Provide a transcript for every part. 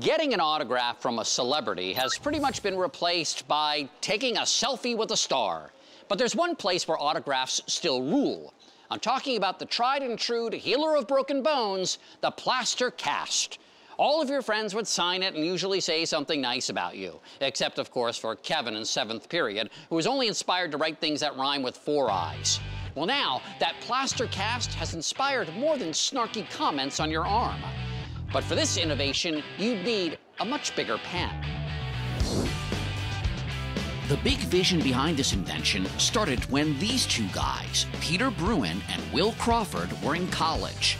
Getting an autograph from a celebrity has pretty much been replaced by taking a selfie with a star. But there's one place where autographs still rule. I'm talking about the tried and true healer of broken bones, the plaster cast. All of your friends would sign it and usually say something nice about you. Except, of course, for Kevin in seventh period, who was only inspired to write things that rhyme with four eyes. Well, now, that plaster cast has inspired more than snarky comments on your arm. But for this innovation, you'd need a much bigger pan. The big vision behind this invention started when these two guys, Peter Brewin and Will Crawford, were in college.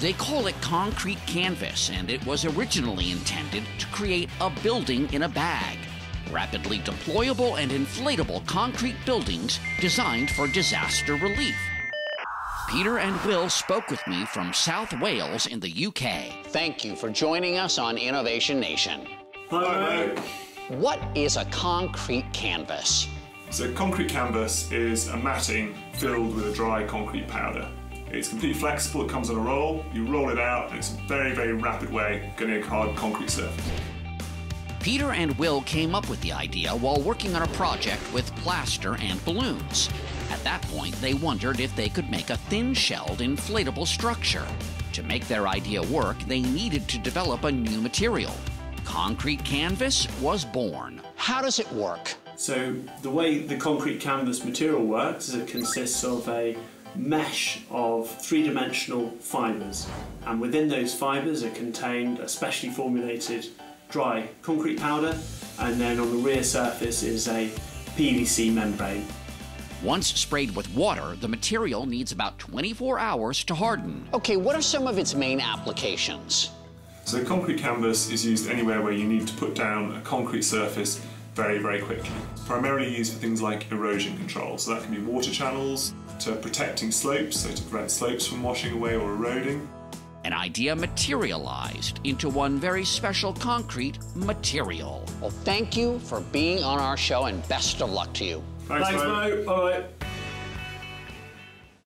They call it concrete canvas, and it was originally intended to create a building in a bag. Rapidly deployable and inflatable concrete buildings designed for disaster relief. Peter and Will spoke with me from South Wales in the UK. Thank you for joining us on Innovation Nation. Hi, mate. What is a concrete canvas? So concrete canvas is a matting filled with a dry concrete powder. It's completely flexible, it comes on a roll, you roll it out, and it's a very, very rapid way of getting a hard concrete surface. Peter and Will came up with the idea while working on a project with plaster and balloons. At that point, they wondered if they could make a thin-shelled inflatable structure. To make their idea work, they needed to develop a new material, concrete canvas was born. How does it work? So the way the concrete canvas material works is it consists of a mesh of three-dimensional fibres and within those fibres are contained a specially formulated dry concrete powder and then on the rear surface is a PVC membrane. Once sprayed with water, the material needs about 24 hours to harden. Okay, what are some of its main applications? So concrete canvas is used anywhere where you need to put down a concrete surface very, very quickly. Primarily used for things like erosion control. So that can be water channels, to protecting slopes, so to prevent slopes from washing away or eroding. An idea materialized into one very special concrete material. Well, thank you for being on our show and best of luck to you. Thanks, Thanks mate. mate. All right.